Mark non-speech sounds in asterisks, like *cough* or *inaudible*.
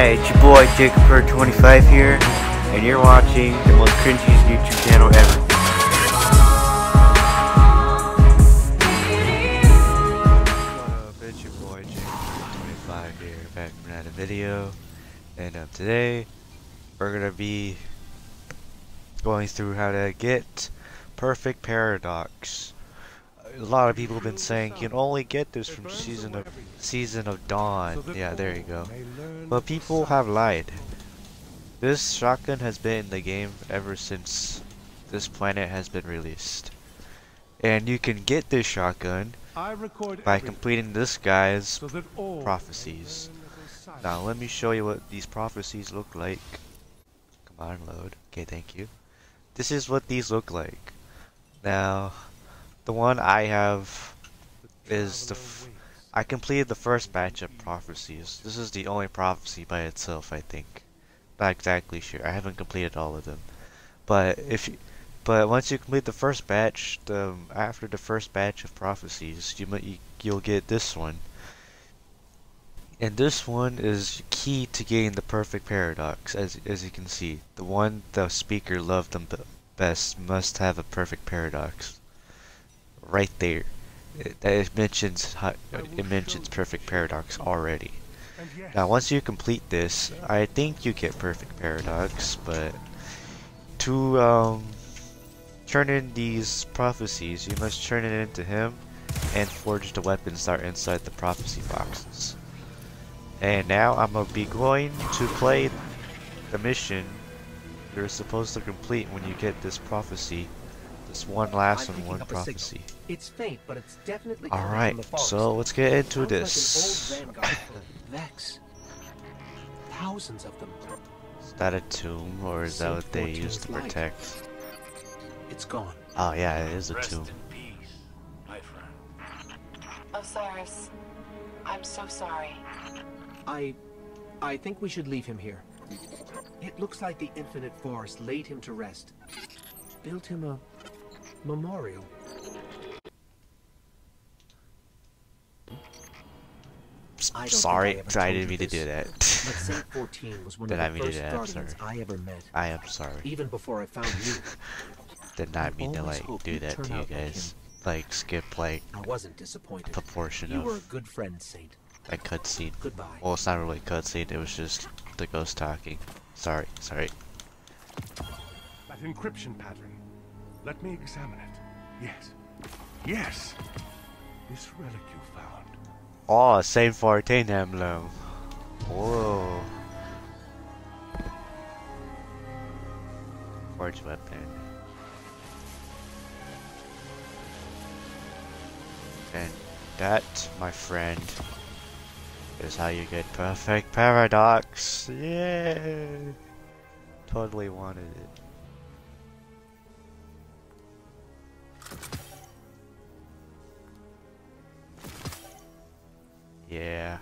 Hey, it's your boy JacobHer25 here, and you're watching the most cringiest YouTube channel ever. What up, it's your boy JacobHer25 here, back from another video, and um, today we're gonna be going through how to get perfect paradox. A lot of people have been saying you can only get this from season of season of dawn. Yeah, there you go. But people have lied. This shotgun has been in the game ever since this planet has been released. And you can get this shotgun by completing this guy's prophecies. Now let me show you what these prophecies look like. Come on, load. Okay, thank you. This is what these look like. Now, the one I have is the I completed the first batch of prophecies. This is the only prophecy by itself, I think. Not exactly sure. I haven't completed all of them. But if you, but once you complete the first batch, the after the first batch of prophecies, you might you'll get this one. And this one is key to getting the perfect paradox, as as you can see. The one the speaker loved them best must have a perfect paradox. Right there. It, it mentions it mentions perfect paradox already. Now once you complete this, I think you get perfect paradox, but to um, turn in these prophecies, you must turn it into him and forge the weapons that are inside the prophecy boxes. And now I'm gonna be going to play the mission you're supposed to complete when you get this prophecy. This one last and one prophecy. It's faint, but it's definitely Alright, so let's get into this. *coughs* Vex. Thousands of them. Is that a tomb, or is that what they use to protect? It's gone. Oh yeah, it is a Rest tomb. in peace, my friend. Osiris, I'm so sorry. I... I think we should leave him here. It looks like the Infinite Forest laid him to rest. Built him a memorial. I don't Sorry, think I ever 'cause I didn't mean to do that. But Saint *laughs* 14 was one Did of I the mean to first do that? I'm Guardians sorry. I ever met. I am sorry. Even before I found you. *laughs* Did not I mean to like do that to you out like guys. Like skip like I wasn't a disappointed. proportion You were a of good friend, Saint. a cutscene. Goodbye. Well, it's not really a cutscene. It was just the ghost talking. Sorry, sorry. That encryption pattern. Let me examine it. Yes. Yes! This relic you found. Oh, Saint 14 emblem. Whoa. Forge weapon. And that, my friend, is how you get perfect paradox. Yeah, Totally wanted it. Yeah.